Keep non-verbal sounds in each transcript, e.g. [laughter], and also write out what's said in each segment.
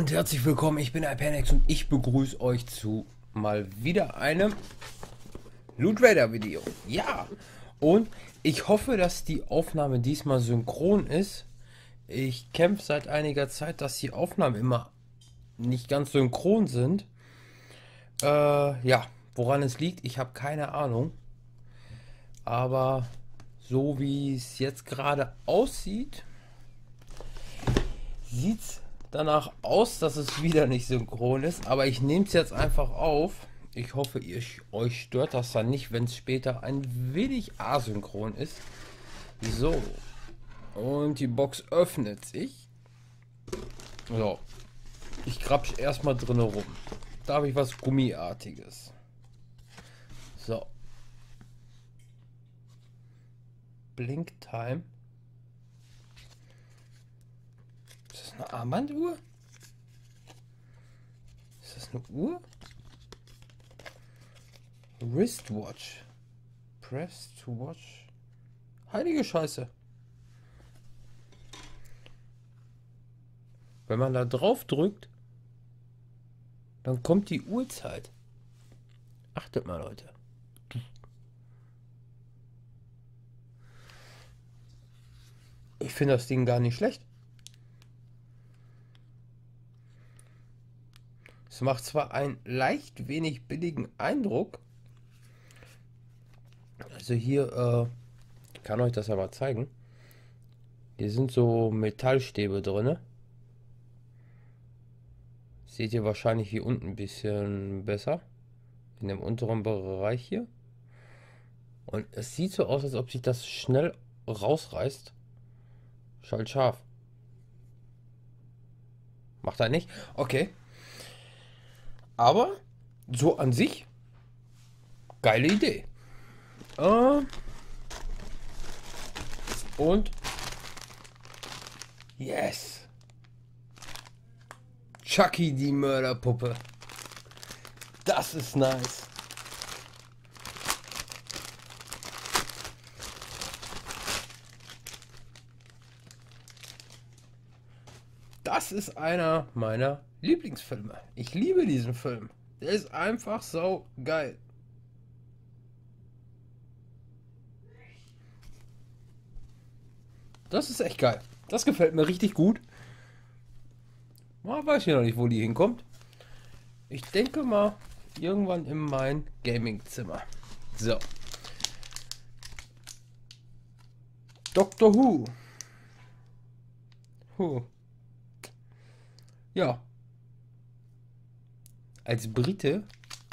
und herzlich willkommen, ich bin Alpenex und ich begrüße euch zu mal wieder einem Loot Raider Video. Ja, und ich hoffe, dass die Aufnahme diesmal synchron ist. Ich kämpfe seit einiger Zeit, dass die Aufnahmen immer nicht ganz synchron sind. Äh, ja, woran es liegt, ich habe keine Ahnung. Aber so wie es jetzt gerade aussieht, sieht es danach aus, dass es wieder nicht synchron ist. Aber ich nehme es jetzt einfach auf. Ich hoffe, ihr, euch stört das dann nicht, wenn es später ein wenig asynchron ist. So. Und die Box öffnet sich. So. Ich grapsch erstmal drin rum. Da habe ich was Gummiartiges. So. Blink Time. Ist das eine Armbanduhr? Ist das eine Uhr? Wristwatch. Press to watch. Heilige Scheiße. Wenn man da drauf drückt, dann kommt die Uhrzeit. Achtet mal, Leute. Ich finde das Ding gar nicht schlecht. Macht zwar einen leicht wenig billigen Eindruck. Also hier, äh, kann euch das ja zeigen. Hier sind so Metallstäbe drin. Seht ihr wahrscheinlich hier unten ein bisschen besser. In dem unteren Bereich hier. Und es sieht so aus, als ob sich das schnell rausreißt. Schalt scharf. Macht er nicht? Okay. Aber so an sich geile Idee. Äh, und yes. Chucky die Mörderpuppe. Das ist nice. Das ist einer meiner Lieblingsfilme. Ich liebe diesen Film. Der ist einfach so geil. Das ist echt geil. Das gefällt mir richtig gut. Man weiß ja noch nicht, wo die hinkommt. Ich denke mal, irgendwann in mein Gaming-Zimmer. So. Doctor Who. Who. Ja. Als Brite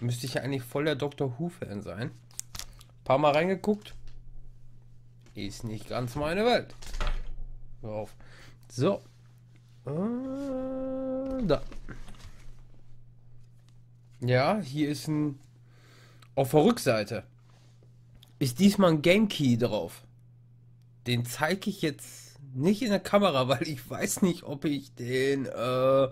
müsste ich ja eigentlich voll der Doctor Who-Fan sein. Paar Mal reingeguckt. Ist nicht ganz meine Welt. Hör auf. So. Äh, da. Ja, hier ist ein. Auf der Rückseite ist diesmal ein Game Key drauf. Den zeige ich jetzt nicht in der Kamera, [laughs] weil ich weiß nicht, ob ich den äh,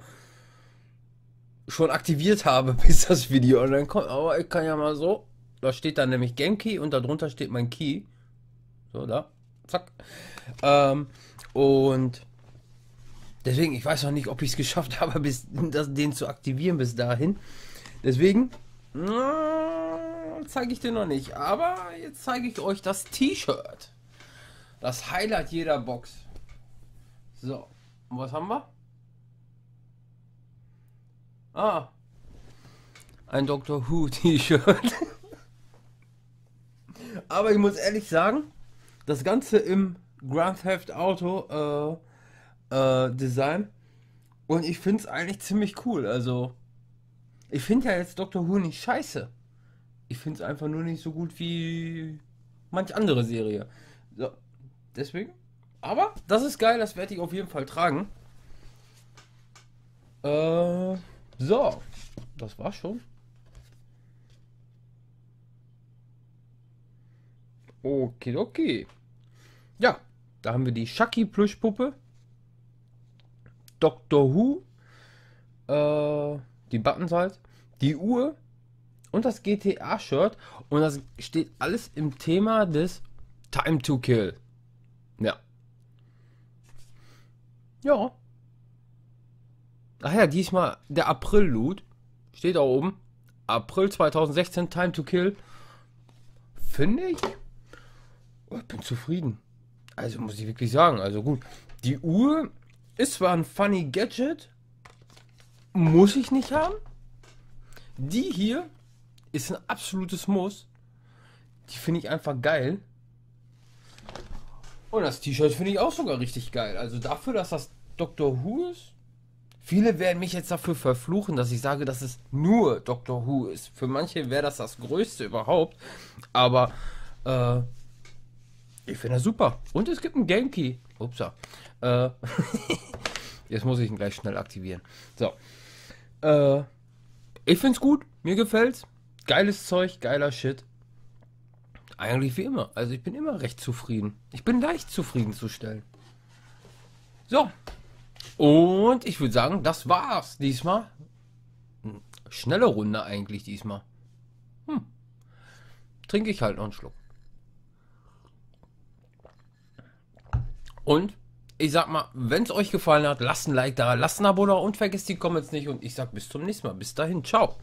schon aktiviert habe [laughs] bis das Video dann kommt. Aber ich kann ja mal so. Da steht dann nämlich Game Key und darunter steht mein Key. So, da. Zack. Ähm, und deswegen, ich weiß noch nicht, ob ich es geschafft [laughs] habe, bis das, den zu aktivieren bis dahin. Deswegen zeige ich den noch nicht. Aber jetzt zeige ich euch das T-Shirt. Das Highlight jeder Box. So, und was haben wir? Ah, ein Doctor Who T-Shirt. [laughs] Aber ich muss ehrlich sagen, das Ganze im Grand Theft Auto äh, äh, Design und ich finde es eigentlich ziemlich cool. Also, ich finde ja jetzt Doctor Who nicht scheiße. Ich finde es einfach nur nicht so gut wie manch andere Serie. So, deswegen aber das ist geil, das werde ich auf jeden Fall tragen. Äh, so, das war's schon. Okay, okay. Ja, da haben wir die Shaki Plüschpuppe, Doctor Who, äh, die Buttons halt, die Uhr und das GTA-Shirt. Und das steht alles im Thema des Time to Kill. Ja. Ja. Ach ja, diesmal der April-Loot. Steht da oben. April 2016, Time to Kill. Finde ich. Oh, ich bin zufrieden. Also muss ich wirklich sagen. Also gut. Die Uhr ist zwar ein funny Gadget. Muss ich nicht haben. Die hier ist ein absolutes Muss. Die finde ich einfach geil. Und das T-Shirt finde ich auch sogar richtig geil. Also dafür, dass das Dr. Who ist. Viele werden mich jetzt dafür verfluchen, dass ich sage, dass es nur Dr. Who ist. Für manche wäre das das Größte überhaupt. Aber äh, ich finde das super. Und es gibt einen Game Key. Upsa. Äh, [laughs] jetzt muss ich ihn gleich schnell aktivieren. So. Äh, ich finde es gut. Mir gefällt's. Geiles Zeug, geiler Shit. Eigentlich wie immer. Also ich bin immer recht zufrieden. Ich bin leicht zufriedenzustellen. So. Und ich würde sagen, das war's diesmal. Schnelle Runde eigentlich diesmal. Hm. Trinke ich halt noch einen Schluck. Und ich sag mal, wenn es euch gefallen hat, lasst ein Like da, lasst ein Abo da und vergesst die Comments nicht. Und ich sag bis zum nächsten Mal. Bis dahin, ciao.